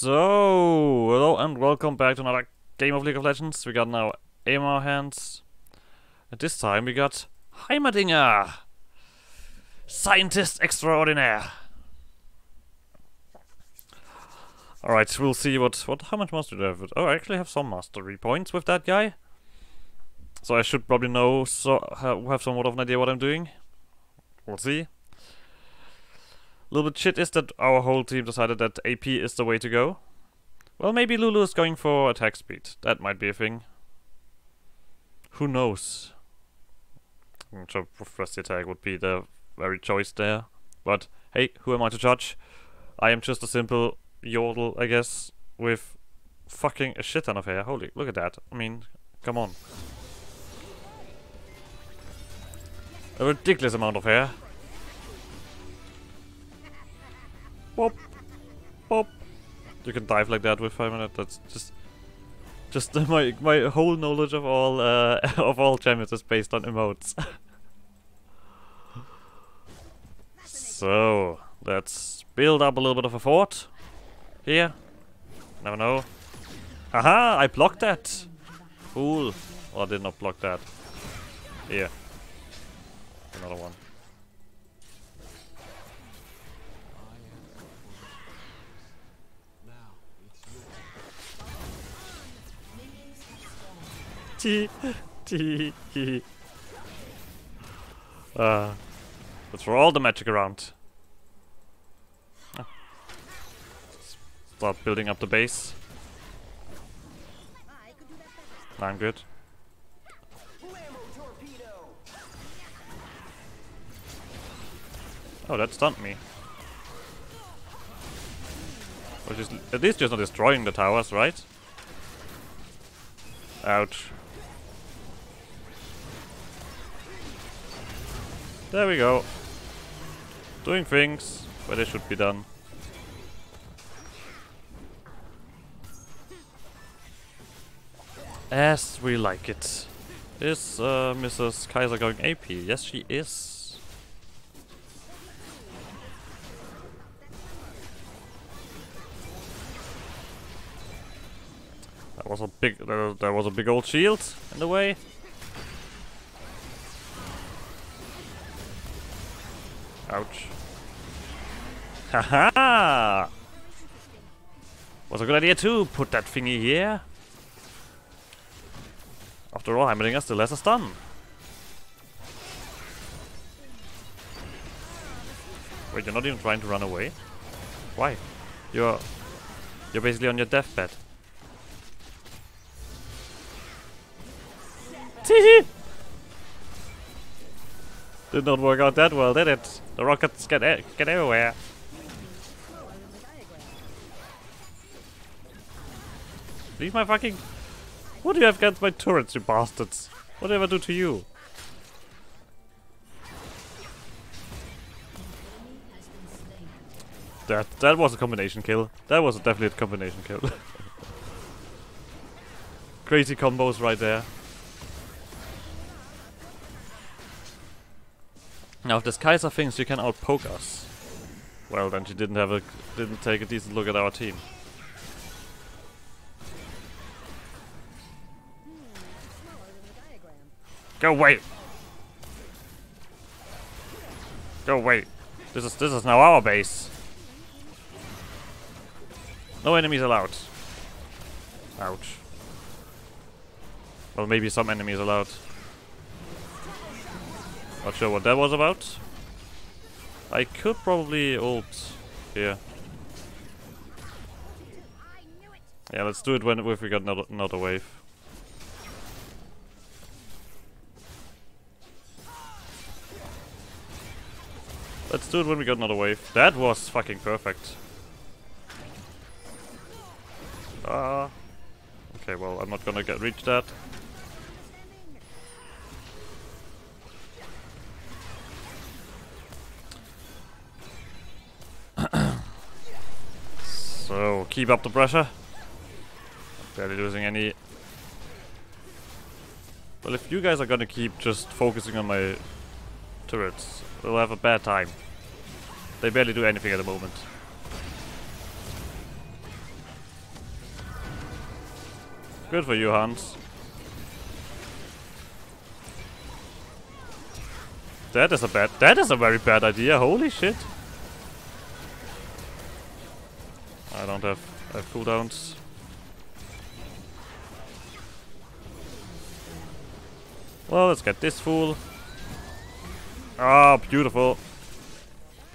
So, hello and welcome back to another game of League of Legends. We got now aim our hands. And this time we got Heimerdinger! Scientist extraordinaire! Alright, we'll see what, what, how much mastery do I have? Oh, I actually have some mastery points with that guy. So I should probably know, so have somewhat of an idea what I'm doing. We'll see little bit shit is that our whole team decided that AP is the way to go. Well, maybe Lulu is going for attack speed. That might be a thing. Who knows? I'm sure first attack would be the very choice there. But hey, who am I to judge? I am just a simple yordle, I guess, with fucking a shit ton of hair. Holy, look at that. I mean, come on. A ridiculous amount of hair. Pop. Pop. You can dive like that with 5 minutes. That's just... Just my my whole knowledge of all uh, of all champions is based on emotes. so let's build up a little bit of a fort here. Never know. Aha! I blocked that. Cool. Oh, I did not block that. Here. Another one. T T T. Uh, let's throw all the magic around. Start building up the base. I'm good. Oh, that stunned me. Which is at least just not destroying the towers, right? Ouch. There we go. Doing things where they should be done. As we like it. Is uh, Mrs. Kai'Sa going AP? Yes, she is. That was a big. There was a big old shield in the way. Ouch. Haha! Was a good idea to put that thingy here. After all, Heimerdinger still has a stun. Wait, you're not even trying to run away? Why? You're... You're basically on your deathbed. Teehee! Did not work out that well, did it? The rockets get e get everywhere. Leave my fucking... What do you have against my turrets, you bastards? What did I do to you? That that was a combination kill. That was definitely a combination kill. Crazy combos right there. Now, if this Kai'Sa thinks you can outpoke us, well, then she didn't have a didn't take a decent look at our team. Go away! Go away! This is this is now our base. No enemies allowed. Ouch. Well, maybe some enemies allowed. Not sure what that was about. I could probably ult here. Yeah, let's do it when if we got another, another wave. Let's do it when we got another wave. That was fucking perfect. Ah. Uh, okay, well, I'm not gonna get reach that. So, keep up the pressure. Barely losing any... Well, if you guys are gonna keep just focusing on my turrets, we'll have a bad time. They barely do anything at the moment. Good for you, Hans. That is a bad. That is a very bad idea. Holy shit. I don't have, have cooldowns. Well, let's get this fool. Ah, oh, beautiful.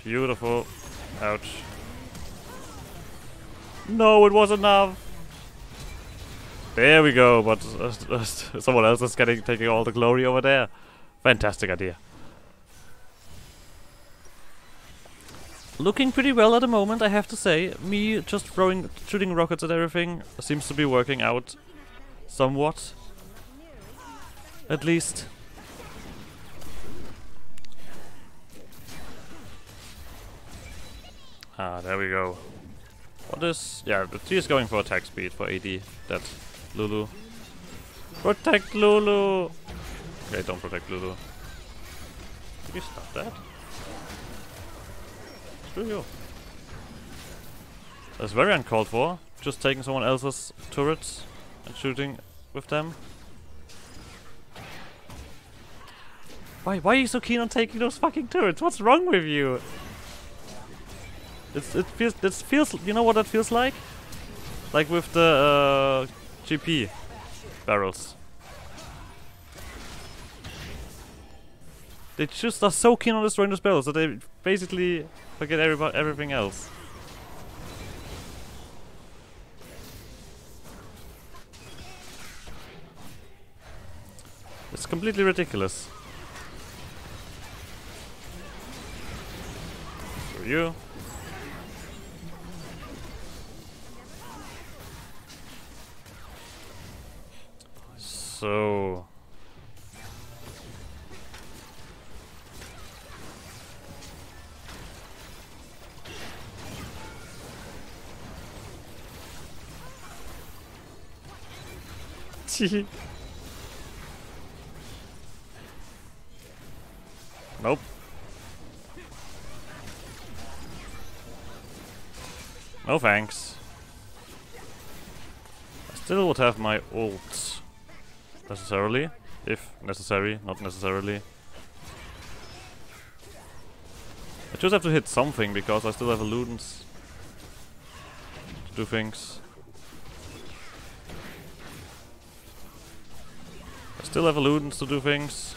Beautiful. Ouch. No, it wasn't enough. There we go, but uh, someone else is getting taking all the glory over there. Fantastic idea. Looking pretty well at the moment, I have to say. Me just throwing, shooting rockets at everything seems to be working out somewhat. At least. Ah, there we go. What is... Yeah, she is going for attack speed for AD. That Lulu. Protect Lulu! Okay, don't protect Lulu. Did you stop that? You. That's very uncalled for. Just taking someone else's turrets and shooting with them. Why, why are you so keen on taking those fucking turrets? What's wrong with you? It's, it feels, it feels, you know what that feels like? Like with the uh, GP barrels. They just are so keen on destroying those barrels that they basically forget everybody, everything else. It's completely ridiculous. For you. So... nope. No thanks. I still would have my ult necessarily. If necessary, not necessarily. I just have to hit something because I still have a Ludens to do things. Still have Ludens to do things.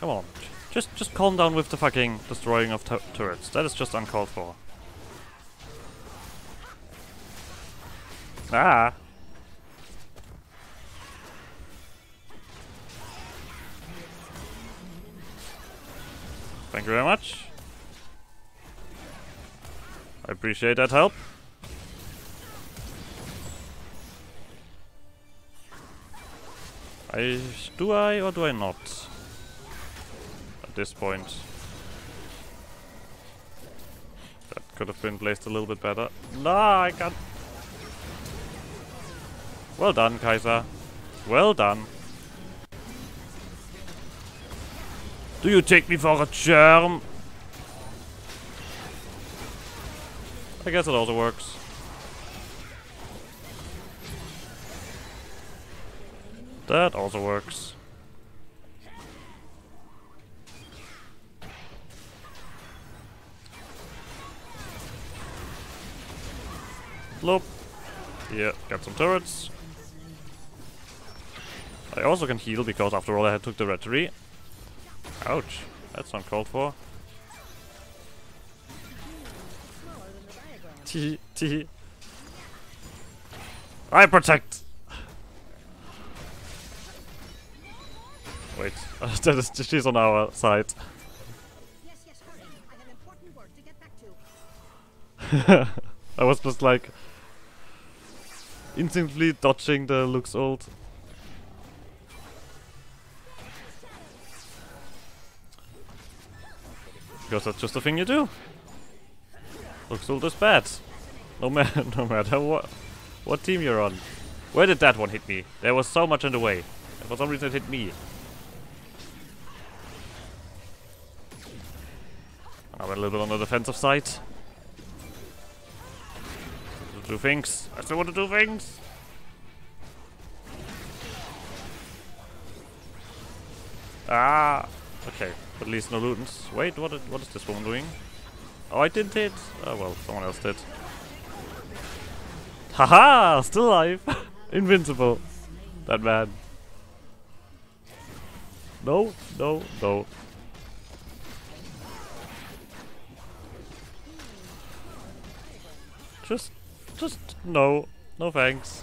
Come on. Just just calm down with the fucking destroying of turrets. That is just uncalled for. Ah! Thank you very much. I appreciate that help. I... do I or do I not? at this point. That could have been placed a little bit better. No, I can't. Well done, Kai'Sa. Well done. Do you take me for a germ? I guess it also works. That also works. Loop. Yeah, got some turrets. I also can heal because after all I had took the red tree. Ouch. That's uncalled for. Tee tee. I protect! Wait, that is, she's on our side. Yes, yes. I have important work to get back to. I was just like instantly dodging the Lux ult. Because that's just the thing you do. Lux all is bad. No, no matter what, what team you're on. Where did that one hit me? There was so much in the way. And For some reason it hit me. I'm a little bit on the defensive side. Do things. I still want to do things. Ah. Okay. At least no lootens. Wait, what? What is this woman doing? Oh, I didn't hit. Oh well, someone else did. Haha! Still alive. Invincible. That man. No, no, no. Just, just, no. No thanks.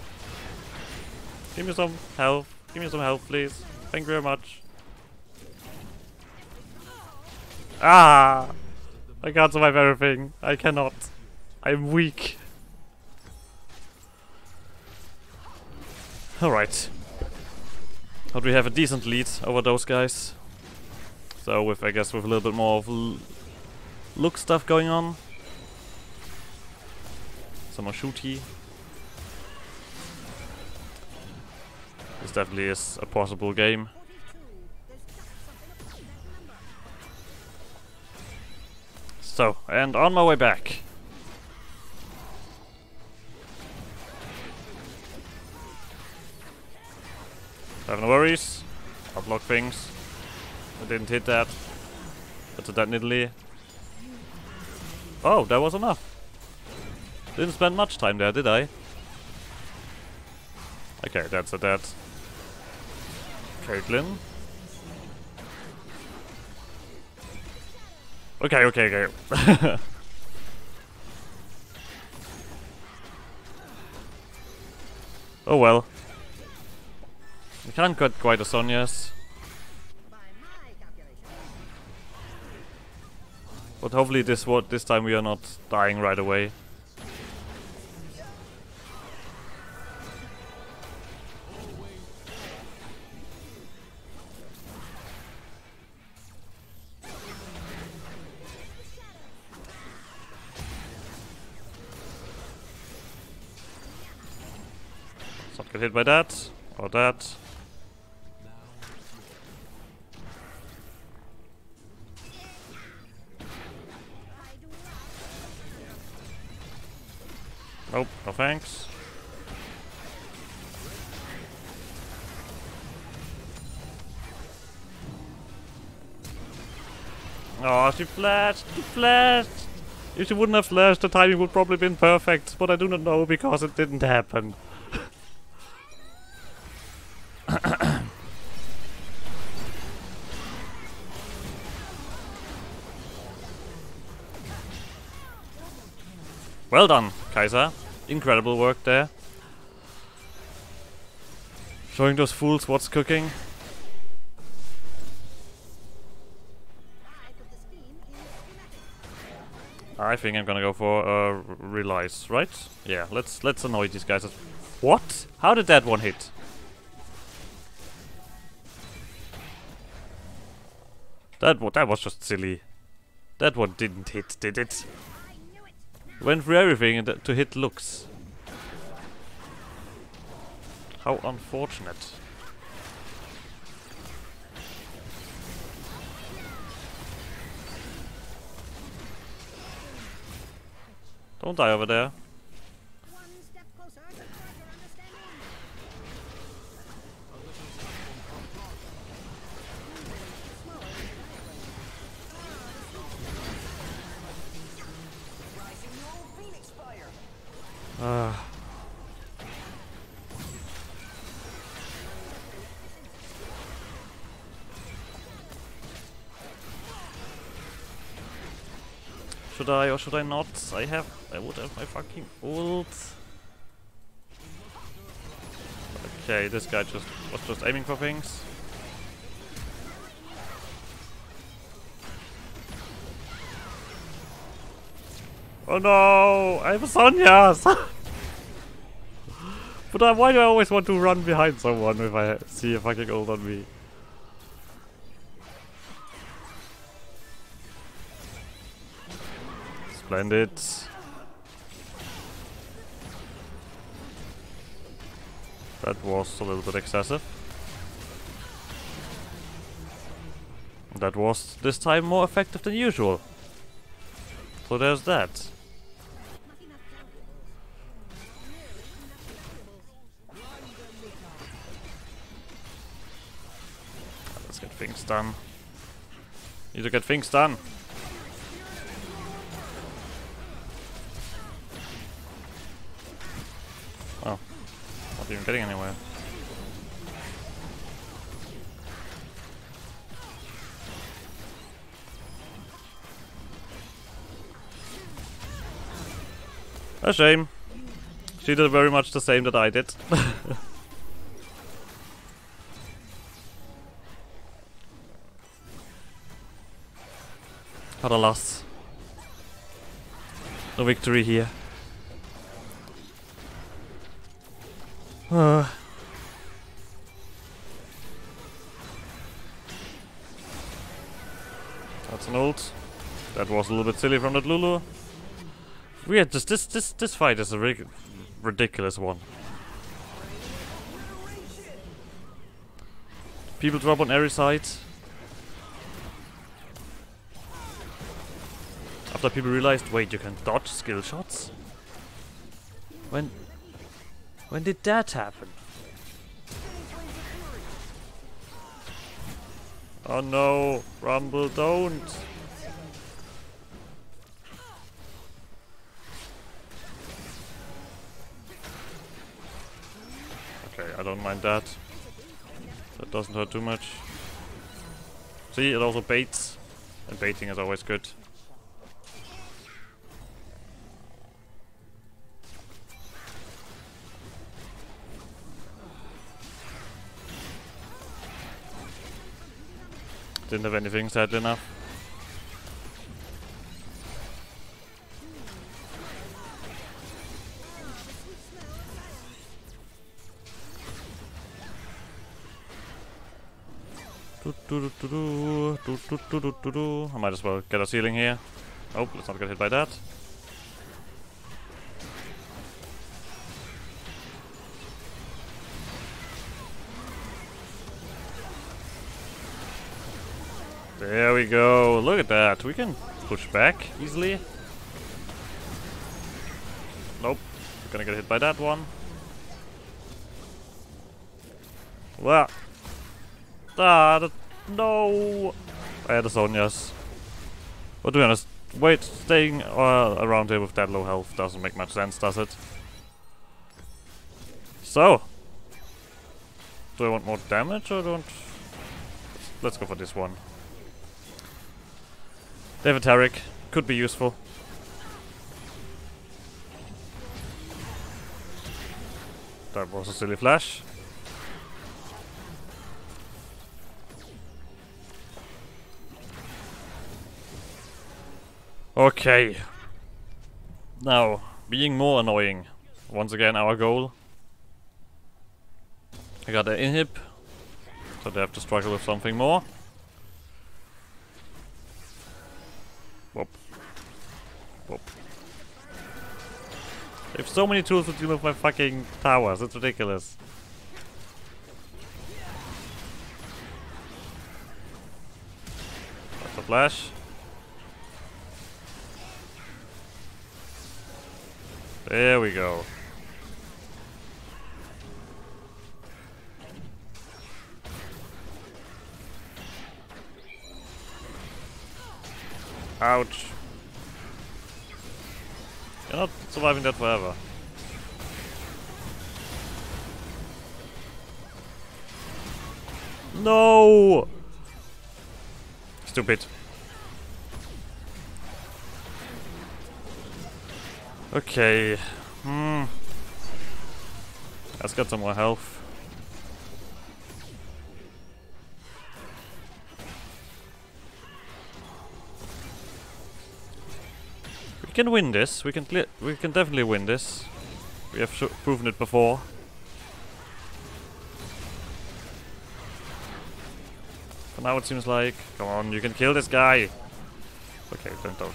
Give me some health. Give me some health, please. Thank you very much. Ah! I can't survive everything. I cannot. I'm weak. Alright. But we have a decent lead over those guys. So with, I guess, with a little bit more of look stuff going on. Some more shooty. This definitely is a possible game. And on my way back. Have no worries. I'll block things. I didn't hit that. That's a dead Nidalee. Oh, that was enough. Didn't spend much time there, did I? Okay, that's a dead. Caitlyn. Okay, okay, okay. oh well. We can't get quite a Zhonya's. But hopefully this what this time we are not dying right away. Get hit by that or that. Nope, no thanks. Oh, she flashed! She flashed! If she wouldn't have flashed, the timing would probably been perfect, but I do not know because it didn't happen. Well done, Kai'Sa. Incredible work there. Showing those fools what's cooking. I think I'm gonna go for uh, Rylai's, right? Yeah, let's let's annoy these guys. What? How did that one hit? That that was just silly. That one didn't hit, did it? Went through everything to hit Lux. How unfortunate. Don't die over there. Uh. Should I or should I not? I have I would have my fucking ult. Okay, this guy just was just aiming for things. Oh no! I have a Zhonya's! but uh, why do I always want to run behind someone if I see a fucking ult on me? Splendid. That was a little bit excessive. That was this time more effective than usual. So there's that. Things done. Need to get things done. Oh, not even getting anywhere. A shame. She did very much the same that I did. A loss. No victory here. Uh. That's an ult. That was a little bit silly from that Lulu. Weird, this this this this fight is a ri ridiculous one. People drop on every side. After people realized, wait, you can dodge skill shots? When... When did that happen? Oh no, Rumble, don't! Okay, I don't mind that. That doesn't hurt too much. See, it also baits. And baiting is always good. Didn't have anything, sad enough. I might as well get a ceiling here. Oh, let's not get hit by that. There we go. Look at that. We can push back easily. Nope. We're gonna get hit by that one. Wow. Ah, that, no. I had a Zhonya's. But to be honest, wait, staying uh, around here with that low health doesn't make much sense, does it? So. Do I want more damage or don't... Let's go for this one. David Tarek could be useful. That was a silly flash. Okay. Now, being more annoying. Once again, our goal. I got an inhib. So they have to struggle with something more. Whoop. They have so many tools to deal with my fucking towers, it's ridiculous. That's a flash. There we go. Ouch. You're not surviving that forever. No! Stupid. Okay. Hmm. Let's get some more health. Can win this. We can we can definitely win this. We have proven it before. For now it seems like... Come on, you can kill this guy! Okay, don't.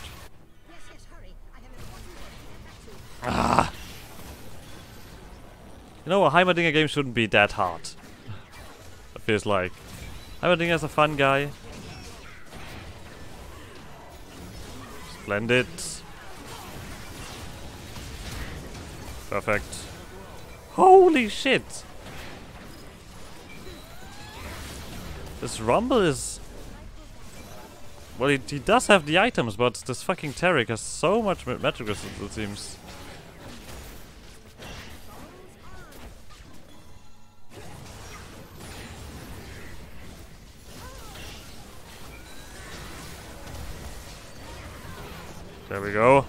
Ah! You know, a Heimerdinger game shouldn't be that hard. it feels like. Heimerdinger's a fun guy. Blend Perfect. Holy shit! This Rumble is... Well, he, he does have the items, but this fucking Taric has so much ma- magic resistance, it seems. There we go.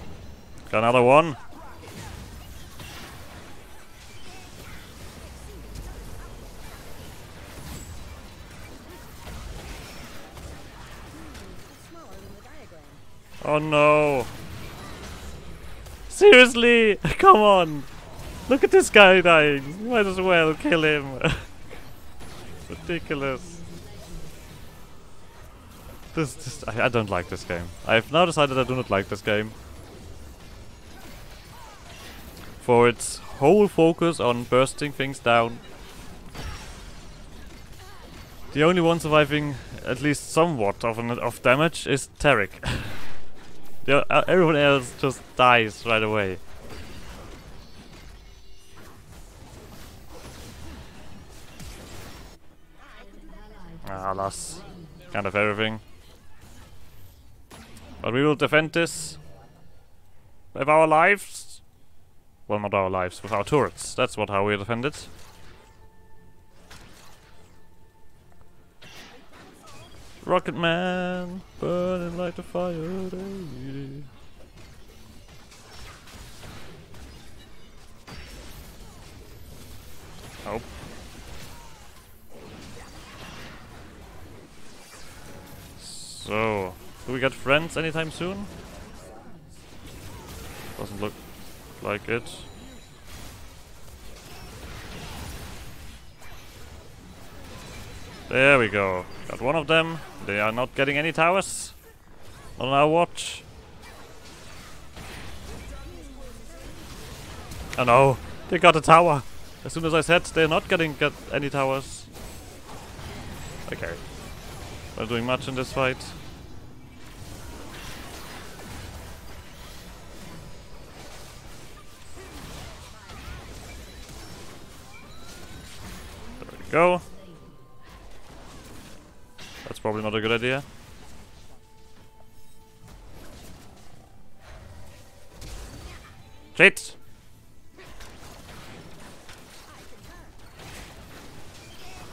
Got another one. Oh no. Seriously? Come on. Look at this guy dying. Might as well kill him. Ridiculous. This, this I, I don't like this game. I've now decided I do not like this game. For its whole focus on bursting things down. The only one surviving at least somewhat of an, of damage is Taric. uh, everyone else just dies right away. Ah, lost kind of everything. But we will defend this with our lives. Well, not our lives, with our turrets. That's what how we defend it. Rocket Man, burning like the fire. Nope. So, do we get friends anytime soon? Doesn't look like it. There we go. Got one of them. They are not getting any towers. On our watch. Oh no, they got a tower. As soon as I said they're not getting get any towers. Okay. Not doing much in this fight. There we go. Probably not a good idea. Shit!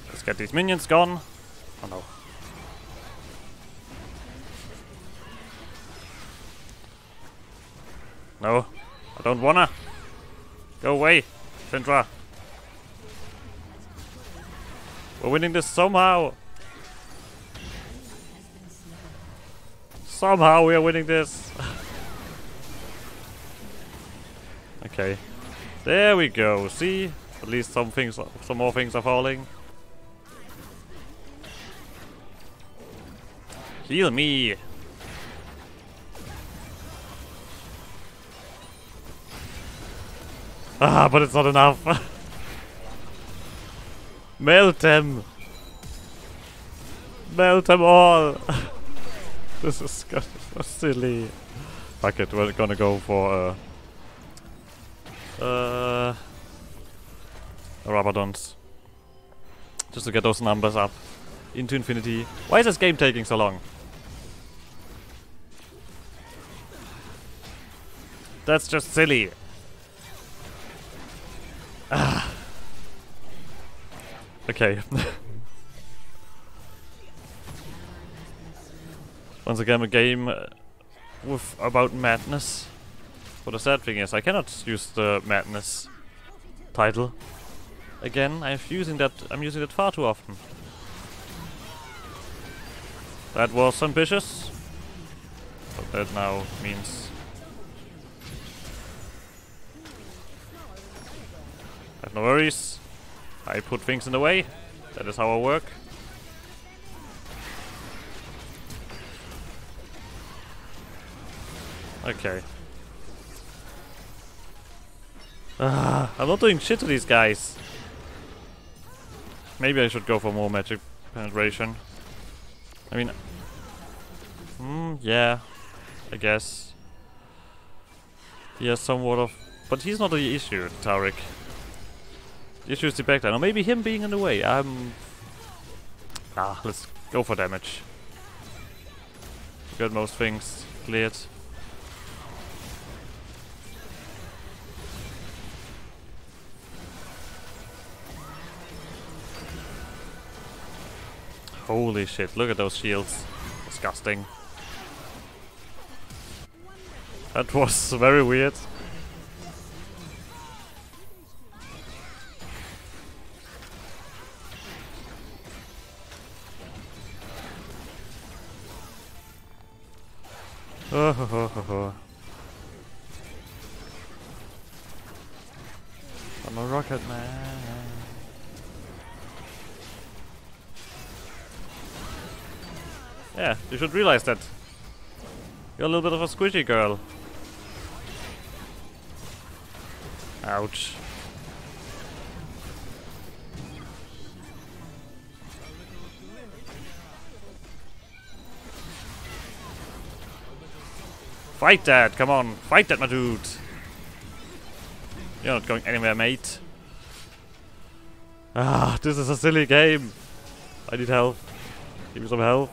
Let's get these minions gone. Oh no. No, I don't wanna. Go away, Syndra. We're winning this somehow. Somehow we are winning this. okay. There we go. See? At least some things, some more things are falling. Heal me. Ah, but it's not enough. Melt them. Melt them all. this is of silly. Fuck it, we're gonna go for uh, uh, Rabadons. Just to get those numbers up into infinity. Why is this game taking so long? That's just silly. Ah. Okay. Once again, a game uh, with about madness. But the sad thing is, I cannot use the madness title again. I'm using that. I'm using it far too often. That was ambitious, but that now means have no worries. I put things in the way. That is how I work. Okay. Ah, I'm not doing shit to these guys. Maybe I should go for more magic penetration. I mean... Hmm, yeah. I guess. He has somewhat of... But he's not the issue, Taric. The issue is the backline. Or maybe him being in the way. I'm... Ah, let's go for damage. Got most things cleared. Holy shit, look at those shields. Disgusting. That was very weird. Oh, ho, ho, ho. I'm a rocket man. Yeah, you should realize that. You're a little bit of a squishy girl. Ouch. Fight that! Come on! Fight that, my dude! You're not going anywhere, mate. Ah, this is a silly game. I need help. Give me some help.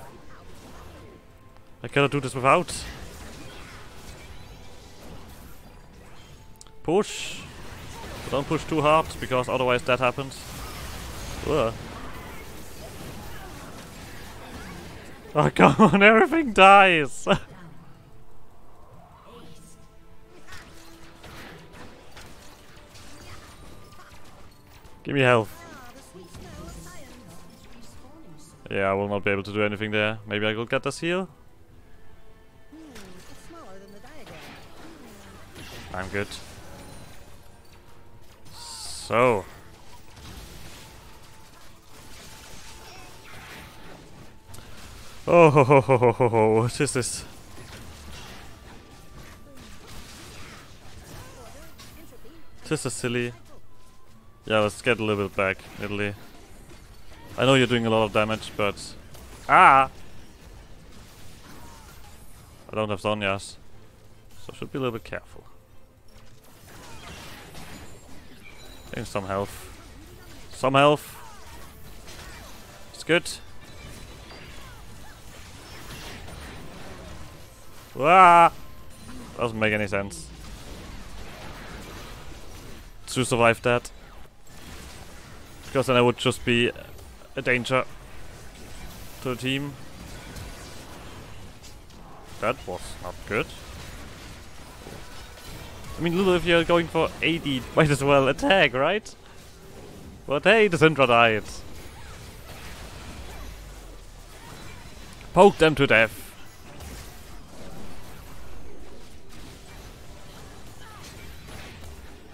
I cannot do this without. Push. But don't push too hard, because otherwise that happens. Ugh. Oh come on, everything dies! Give me health. Yeah, I will not be able to do anything there. Maybe I will get this heal? I'm good. So. Oh, ho, ho, ho, ho, ho, ho. what is this? This is silly. Yeah, let's get a little bit back, Italy. I know you're doing a lot of damage, but... Ah! I don't have Zhonya's, so I should be a little bit careful. Getting some health. Some health. It's good. Ah! Doesn't make any sense. To survive that. Because then I would just be a danger to the team. That was not good. I mean, Lulu, if you're going for AD, might as well attack, right? But hey, the Syndra died. Poke them to death.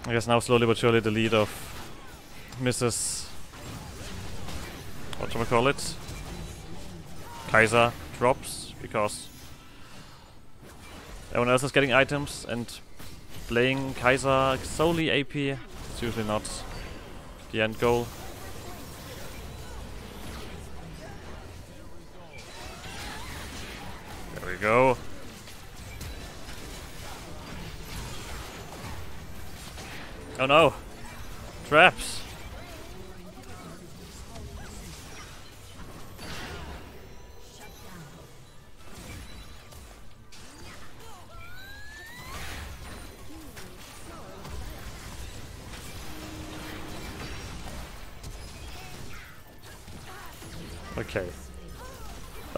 I guess now slowly but surely the lead of Mrs. What shall we call it? Kai'Sa drops because everyone else is getting items and playing Kai'Sa solely AP is usually not the end goal. There we go. Oh no! Traps!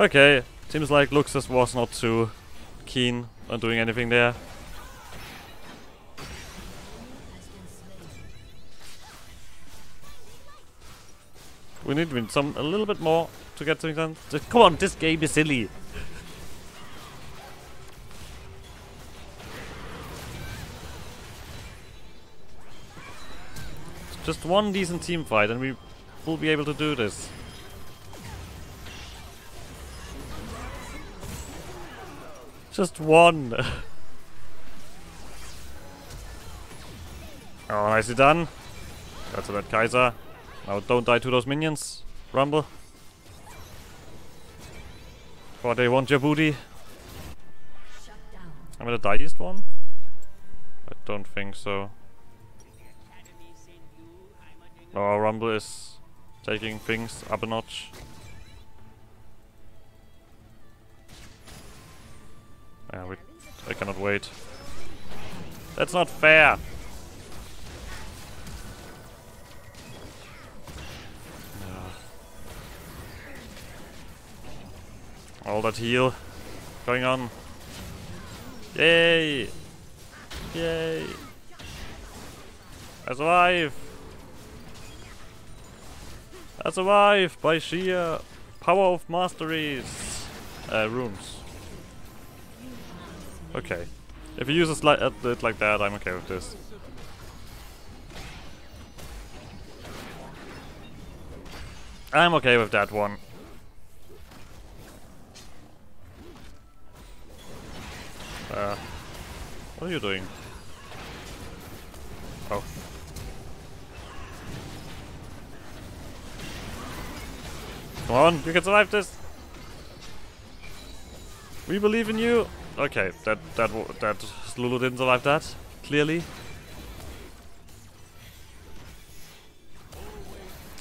Okay, seems like Luxus was not too keen on doing anything there. We need to win some a little bit more to get things done. Just, come on, this game is silly. Just one decent team fight and we will be able to do this. Just one. oh, nicely done. That's a bad Kai'Sa. Now don't die to those minions. Rumble. For they want your booty. I'm gonna die one. I don't think so. Oh, Rumble is taking things up a notch. Yeah, we, I cannot wait. That's not fair! All that heal going on. Yay! Yay! I survive! I survive by sheer power of masteries. Uh, runes. Okay. If you use a it like that, I'm okay with this. I'm okay with that one. Uh, what are you doing? Oh. Come on, you can survive this! We believe in you! Okay, that that that Lulu didn't survive that, clearly.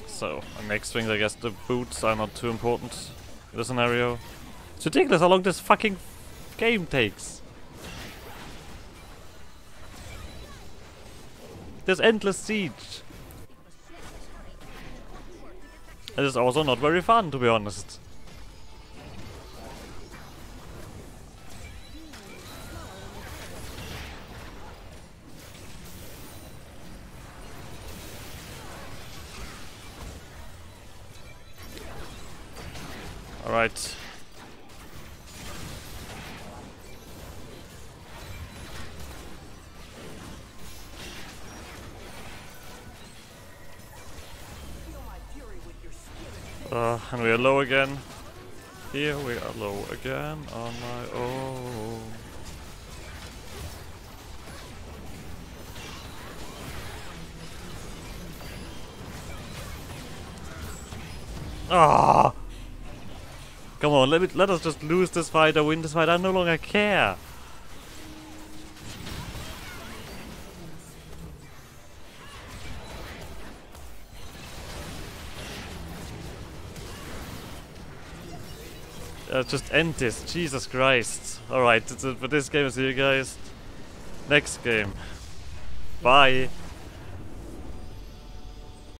So, next thing, I guess the boots are not too important in the scenario. It's ridiculous how long this fucking game takes. This endless siege. It is also not very fun, to be honest. Alright. Uh, and we are low again. Here we are low again on my own. Ah! On, let me let us just lose this fight or win this fight. I no longer care. Uh, just end this. Jesus Christ. Alright, but this game is here, guys. Next game. Bye.